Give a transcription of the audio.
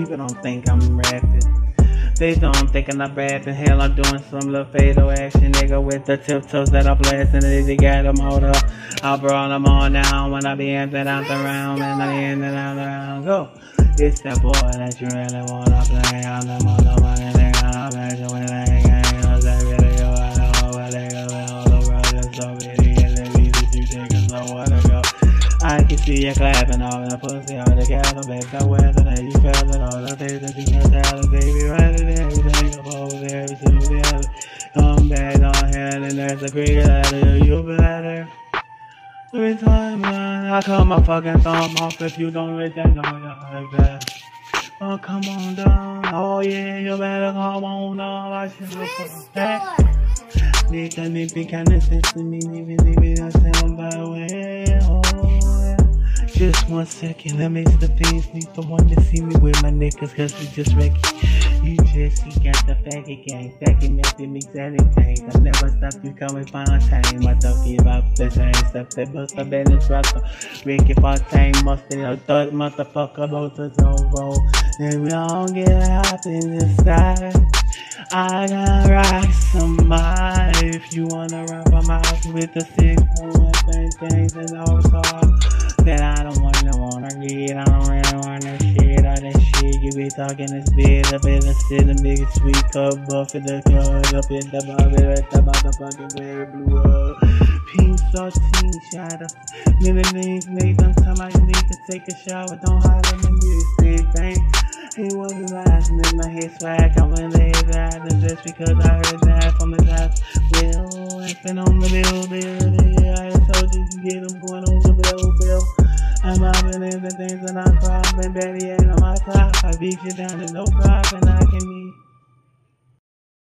People don't think I'm rapping. They don't think I'm rapping. Hell, I'm doing some little fatal action, nigga, with the tiptoes that I'm blasting. And they got them hold up. I brought them all down when I be in and out the round, and I in and out the round. Go. It's that boy that you really wanna play. I'm the motherfucking nigga. I'm actually I ain't gonna say video. I. All the brothers so many. And the reasons you no one to go. I can see you clapping all the pussy on the cattle, babe. The weather that you felt and all the things that you can tell, baby. Running everything up over every single day. Come back on hand, and there's a creek ladder. You better. Every time man, I cut my fucking thumb off if you don't read that, know you like that. Oh, come on down. Oh, yeah, you better come on down. I should look for that. Nigga, me kinda sense to me, even leave it sound by way. Oh. Just one second, let me the things need the one to see me with my niggas, cause we just wrecky. You just he got the faggot gang, faggot method mix anything. I never stop you coming Fontaine. My dog give up the same stuff that bust up in his roster. Ricky Fontaine must have a third motherfucker about to roll. And we all get out in the sky. I got rocks on my if you wanna run my mouth with the six one things and that be talking this bit up in the city, big sweet cup, buff in the club, up in the bar, at the motherfucking very blue up. Pink saltine shadow. Many things need them somebody need to take a shower. Don't holler at me, say thanks. He wasn't laughing in my head swag. I went lay that just because I heard that from his ass. Well, it's been on the bill, bill, yeah. I told you get him going on the bill, bill. I'm mobbing in the things that I'm cropping, Betty ain't on my top. I beat you down to no problem, I can eat.